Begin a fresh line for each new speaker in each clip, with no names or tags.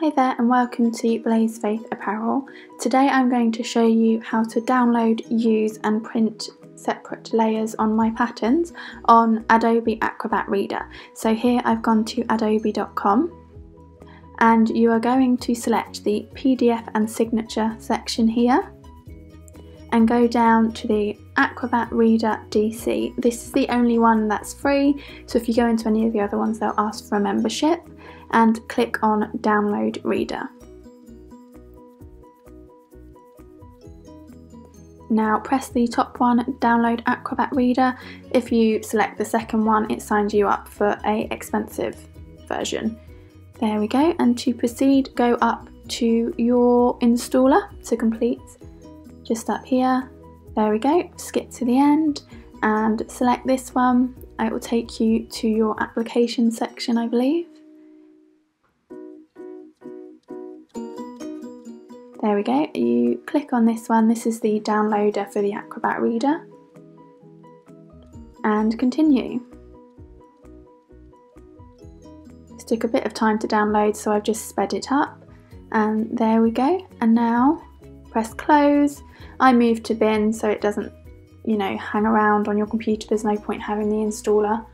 Hi there and welcome to Blaize Faith Apparel. Today I'm going to show you how to download, use and print separate layers on my patterns on Adobe Acrobat Reader. So here I've gone to adobe.com and you are going to select the PDF and signature section here and go down to the Acrobat Reader DC. This is the only one that's free, so if you go into any of the other ones, they'll ask for a membership and click on Download Reader. Now press the top one, Download Acrobat Reader. If you select the second one, it signs you up for a expensive version. There we go, and to proceed, go up to your installer to complete just up here. There we go, skip to the end and select this one. It will take you to your application section, I believe. There we go, you click on this one. This is the downloader for the Acrobat Reader. And continue. This took a bit of time to download, so I've just sped it up. And there we go. And now press close. I move to bin so it doesn't, you know, hang around on your computer. There's no point having the installer.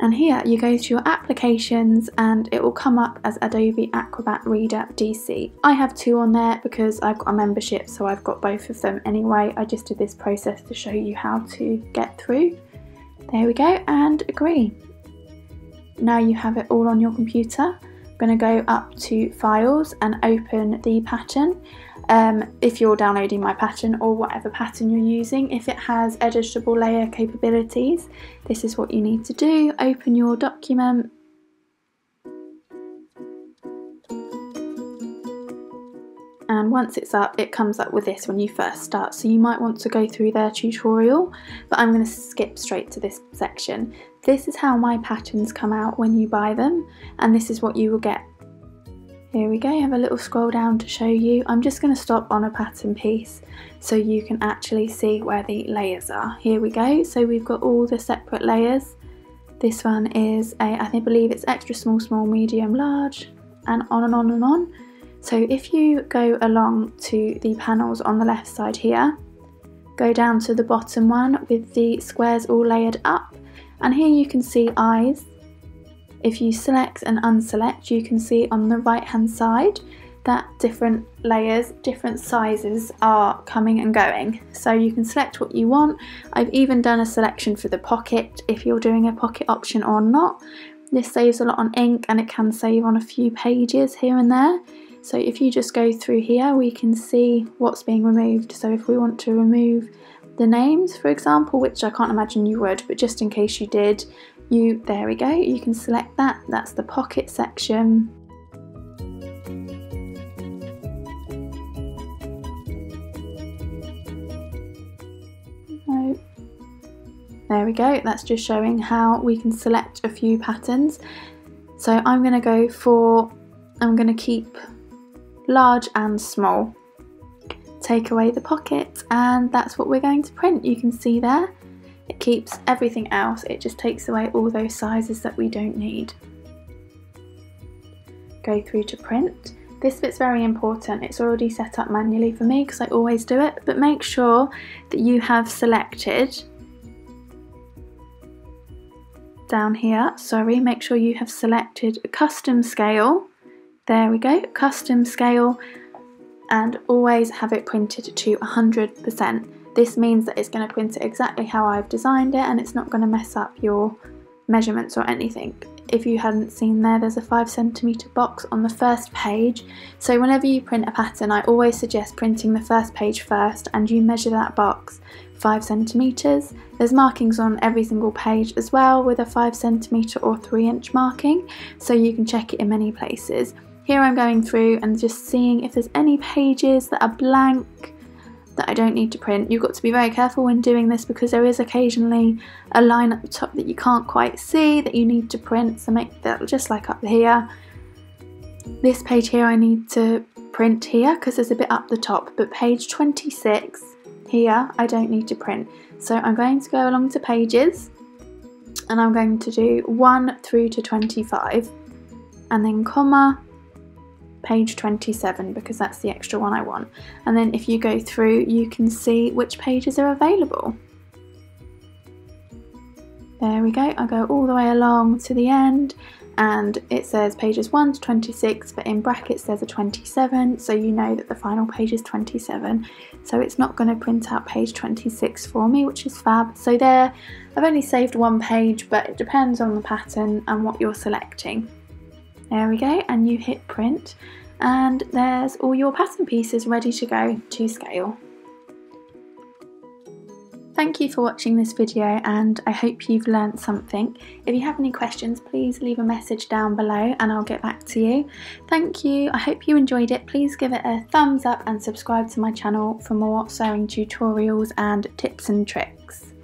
And here you go to your applications and it will come up as Adobe Acrobat Reader DC. I have two on there because I've got a membership so I've got both of them anyway. I just did this process to show you how to get through. There we go and agree. Now you have it all on your computer. I'm going to go up to files and open the pattern um, if you're downloading my pattern or whatever pattern you're using. If it has editable layer capabilities, this is what you need to do. Open your document. And once it's up, it comes up with this when you first start. So you might want to go through their tutorial, but I'm going to skip straight to this section. This is how my patterns come out when you buy them, and this is what you will get here we go, I have a little scroll down to show you. I'm just going to stop on a pattern piece so you can actually see where the layers are. Here we go, so we've got all the separate layers. This one is a, I believe it's extra small, small, medium, large, and on and on and on. So if you go along to the panels on the left side here, go down to the bottom one with the squares all layered up, and here you can see eyes, if you select and unselect, you can see on the right hand side that different layers, different sizes are coming and going. So you can select what you want. I've even done a selection for the pocket if you're doing a pocket option or not. This saves a lot on ink and it can save on a few pages here and there. So if you just go through here, we can see what's being removed. So if we want to remove the names, for example, which I can't imagine you would, but just in case you did, you there we go you can select that that's the pocket section. No there we go that's just showing how we can select a few patterns. So I'm going to go for I'm going to keep large and small. Take away the pocket and that's what we're going to print. You can see there it keeps everything else, it just takes away all those sizes that we don't need. Go through to print. This bit's very important, it's already set up manually for me because I always do it, but make sure that you have selected down here, sorry, make sure you have selected custom scale. There we go, custom scale and always have it printed to 100%. This means that it's going to print it exactly how I've designed it and it's not going to mess up your measurements or anything. If you hadn't seen there, there's a 5 centimeter box on the first page. So whenever you print a pattern, I always suggest printing the first page first and you measure that box 5 centimeters. There's markings on every single page as well with a 5 centimeter or 3 inch marking, so you can check it in many places. Here I'm going through and just seeing if there's any pages that are blank that I don't need to print. You've got to be very careful when doing this because there is occasionally a line at the top that you can't quite see that you need to print, so make that just like up here. This page here I need to print here because there's a bit up the top, but page 26 here I don't need to print. So I'm going to go along to pages and I'm going to do 1 through to 25. and then comma page 27 because that's the extra one I want. And then if you go through, you can see which pages are available. There we go, I go all the way along to the end and it says pages 1 to 26 but in brackets there's a 27 so you know that the final page is 27 so it's not going to print out page 26 for me which is fab so there I've only saved one page but it depends on the pattern and what you're selecting there we go and you hit print and there's all your pattern pieces ready to go to scale Thank you for watching this video and I hope you've learned something. If you have any questions please leave a message down below and I'll get back to you. Thank you, I hope you enjoyed it. Please give it a thumbs up and subscribe to my channel for more sewing tutorials and tips and tricks.